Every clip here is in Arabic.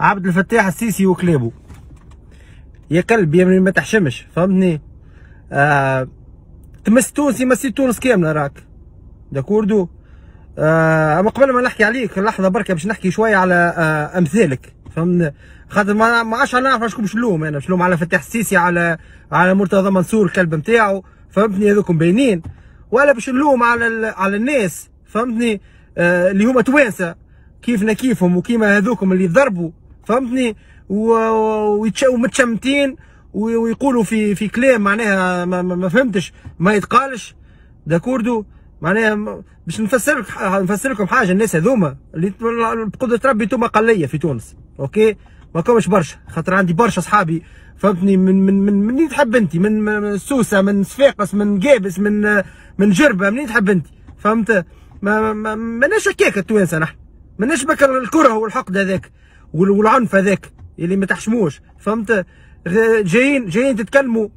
عبد الفتاح السيسي وكلابه. يا كلب يا ما تحشمش فهمتني؟ آه تمس تونس يمسي تونس كاملة راك. d'accordo آه أما قبل ما نحكي عليك لحظة بركه باش نحكي شوية على آه أمثالك فهمت خاطر ما عادش نعرف شكون باش نلوم أنا باش نلوم على فتاح السيسي على على مرتضى منصور الكلب نتاعو فهمتني؟ هذوكم باينين. ولا باش نلوم على على الناس فهمتني؟ آه اللي هما توانسة كيفنا كيفهم وكيما هذوكم اللي ضربوا فهمتني؟ ومتشمتين ويقولوا في في كلام معناها ما, ما فهمتش ما يتقالش. d'accordo معناها باش نفسر لك نفسر لكم حاجة الناس هذوما اللي بقدره ربي أنتم اقليه في تونس OK؟ ما كومش برشا خاطر عندي برشا اصحابي فهمتني؟ من من من منين تحب أنت؟ من, سوسة من صفاقس من قابس من من جربة منين تحب أنت؟ فهمت؟ ما ما ماناش هكاك التوانسة نحن. ماناش بك الكره والحقد هذاك. والعنف هذاك اللي ما تحشموش فهمت؟ جايين جايين تتكلموا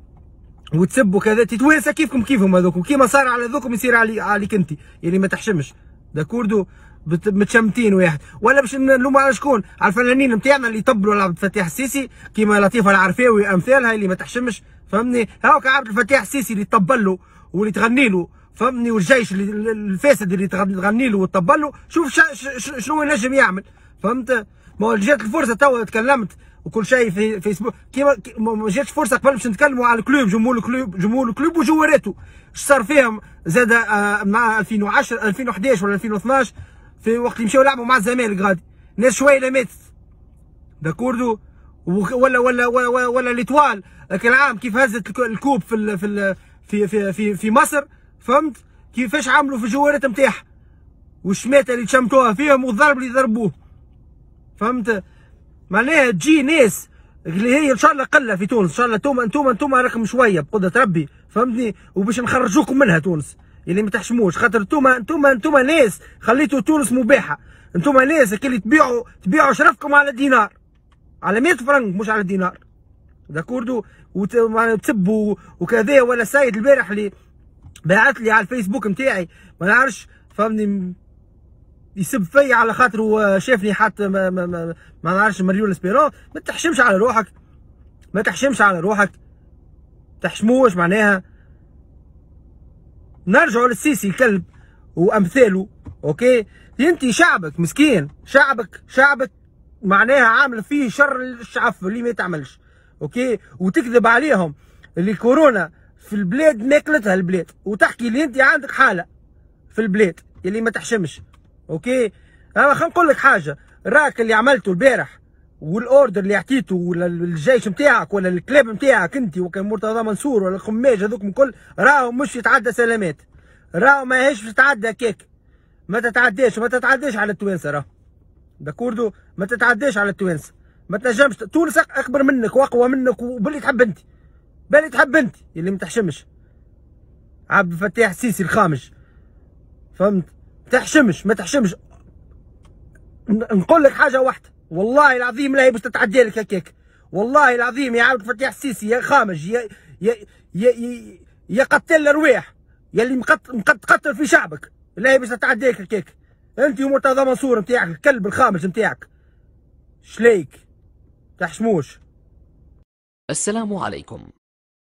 وتسبوا كذا تتوانسه كيفكم كيفهم هذوك؟ وكيما صار على ذوكم يصير علي عليك انت اللي ما تحشمش. داكوردو متشمتين واحد. ولا باش نلوم على شكون؟ على الفنانين نتاعنا اللي يطبلوا على عبد الفتاح السيسي كيما لطيفة العرفاوي أمثالها اللي ما تحشمش فهمني؟ هاوك عبد الفتاح السيسي اللي طبل له واللي تغني له. فهمني والجيش الفاسد اللي تغني له وتطبل له شوف شنو ينجم يعمل. فهمت؟ ما جات الفرصة توا تكلمت وكل شيء في فيسبوك كيما ما جاتش فرصة قبل باش نتكلموا على ال Club جمهور ال Club جمهور ال Club وجواراته اش صار فيهم؟ زاد آه، مع 2010 2011 ولا 2012 في وقت مشاو يلعبوا مع الزمالك غادي. ناس شوية ماتت. d'accordo ولا ولا ولا ولا l'Étoile. العام كيف هزت ال coupe في في في في في, في مصر فهمت؟ كيفاش عملوا في الجوارات نتاعها والشماتة اللي تشمتوها فيهم والضرب اللي ضربوه. فهمت؟ معناها تجي ناس اللي هي إن شاء الله قلة في تونس. إن شاء الله أنتم أنتم أنتم رقم شوية بقدرة ربي. فهمتني؟ وباش نخرجوكم منها تونس. اللي ما تحشموش. خاطر أنتم أنتم أنتم ناس خليتوا تونس مباحة. أنتم ناس اللي تبيعوا تبيعوا شرفكم على دينار على 100 فرنك مش على دينار d'accordo؟ وتسبوا وكذا ولا السيد البارح اللي بعث لي على الفيسبوك نتاعي ما نعرفش فهمني يسب فيا على خاطر شافني حتى ما, ما, ما, ما نعرفش مريول Espérance ما تحشمش على روحك. ما تحشمش على روحك. تحشموش معناها. نرجعوا للسيسي الكلب وأمثاله OK؟ أنت شعبك مسكين. شعبك شعبك معناها عامل فيه شر الشعف اللي ما يتعملش OK؟ وتكذب عليهم. اللي كورونا في البلاد ماكلتها البلاد وتحكي اللي انت عندك حالة في البلاد اللي ما تحشمش. OK؟ انا خلينا نقول لك حاجة. راك اللي عملته البارح وال order اللي عطيته ولا الجيش نتاعك ولا الكلاب نتاعك أنت وكان مرتضى منصور ولا الخماج هذوك الكل راهو مش يتعدى سلامات. راهو ماهيش تتعدى كيك. ما تتعداش ما تتعداش على التوانسة راه d'accordo؟ ما تتعداش على التوانسة. ما تنجمش تونس أكبر منك وأقوى منك وباللي تحب أنت. باللي تحب انت اللي ما تحشمش. عبد الفتاح السيسي الخامج فهمت؟ تحشمش ما تحشمش. نقول لك حاجة واحدة. والله العظيم لا باش تتعدى لك هكاك والله العظيم يا عبد الفتاح السيسي يا خامج يا يا يا, يا, يا قتل الأرواح يا اللي مقتل في شعبك. لا باش تتعدى لك هكاك أنت ومرتضى منصور نتاعك الكلب الخامج نتاعك شليك؟ تحشموش. السلام عليكم.